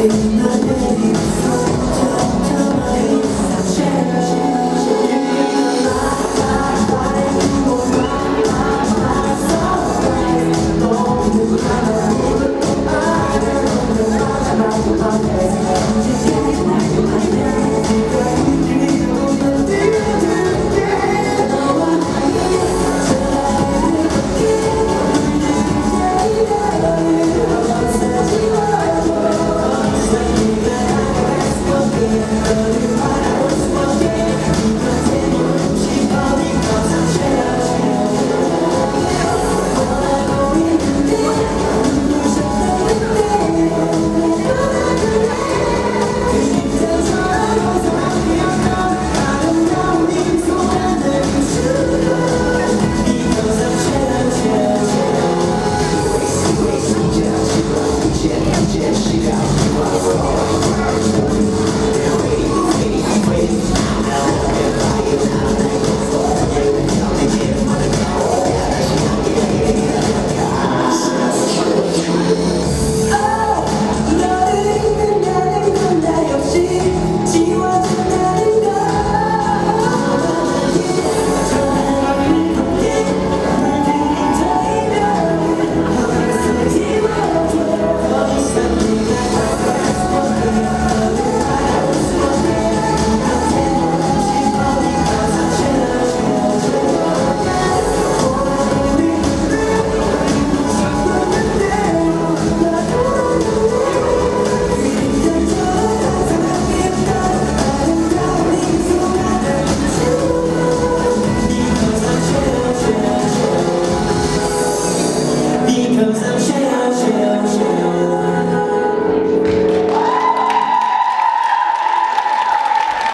in the